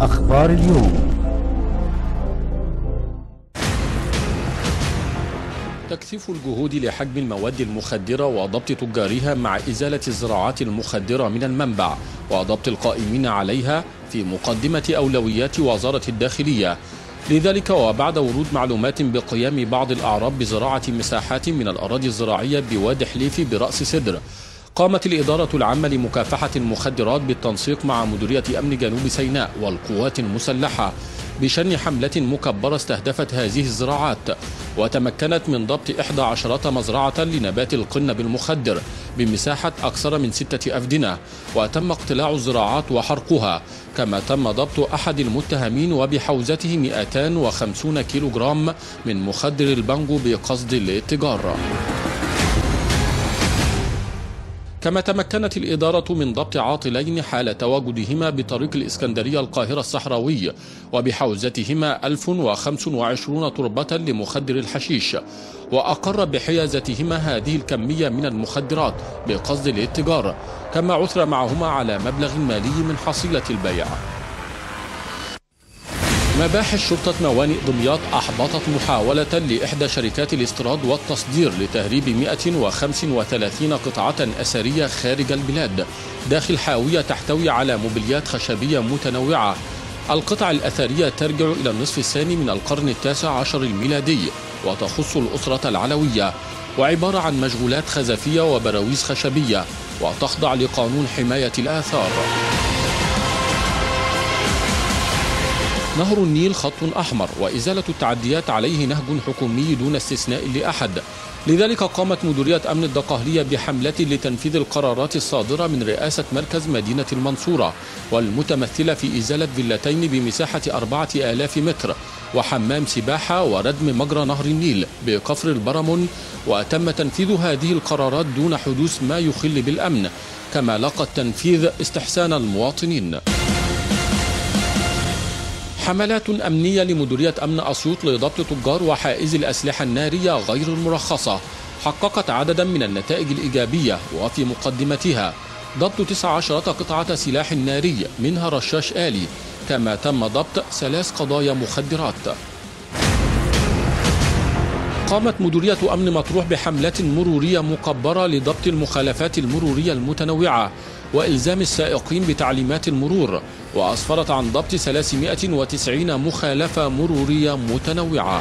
أخبار اليوم. تكثيف الجهود لحجم المواد المخدرة وضبط تجارها مع إزالة الزراعات المخدرة من المنبع وضبط القائمين عليها في مقدمة أولويات وزارة الداخلية. لذلك وبعد ورود معلومات بقيام بعض الأعراب بزراعة مساحات من الأراضي الزراعية بوادي حليفي برأس سدر قامت الإدارة العامة لمكافحة المخدرات بالتنسيق مع مديرية أمن جنوب سيناء والقوات المسلحة بشن حملة مكبرة استهدفت هذه الزراعات وتمكنت من ضبط إحدى عشرة مزرعة لنبات القنب المخدر بمساحة أكثر من ستة أفدنة وتم اقتلاع الزراعات وحرقها كما تم ضبط أحد المتهمين وبحوزته 250 كيلوغرام من مخدر البانجو بقصد الاتجار. كما تمكنت الإدارة من ضبط عاطلين حال تواجدهما بطريق الإسكندرية القاهرة الصحراوي وبحوزتهما 1025 تربة لمخدر الحشيش. وأقر بحيازتهما هذه الكمية من المخدرات بقصد الاتجار كما عثر معهما على مبلغ مالي من حصيلة البيع. مباحث شرطة موانئ دمياط أحبطت محاولة لإحدى شركات الاستيراد والتصدير لتهريب 135 قطعة أثرية خارج البلاد. داخل حاوية تحتوي على موبليات خشبية متنوعة. القطع الأثرية ترجع إلى النصف الثاني من القرن التاسع عشر الميلادي وتخص الأسرة العلوية. وعبارة عن مشغولات خزفية وبراويز خشبية وتخضع لقانون حماية الآثار. نهر النيل خط أحمر وإزالة التعديات عليه نهج حكومي دون استثناء لأحد. لذلك قامت مديرية أمن الدقهلية بحملة لتنفيذ القرارات الصادرة من رئاسة مركز مدينة المنصورة والمتمثلة في إزالة فيلتين بمساحة أربعة آلاف متر وحمام سباحة وردم مجرى نهر النيل بكفر البرمون. وتم تنفيذ هذه القرارات دون حدوث ما يخل بالأمن كما لقى التنفيذ استحسان المواطنين. حملات أمنية لمديرية أمن أسيوط لضبط تجار وحائز الأسلحة النارية غير المرخصة. حققت عددا من النتائج الإيجابية وفي مقدمتها. ضبط 19 قطعة سلاح ناري منها رشاش آلي. كما تم ضبط ثلاث قضايا مخدرات. قامت مديرية أمن مطروح بحملة مرورية مكبرة لضبط المخالفات المرورية المتنوعة. وإلزام السائقين بتعليمات المرور وأسفرت عن ضبط 390 مخالفة مرورية متنوعة.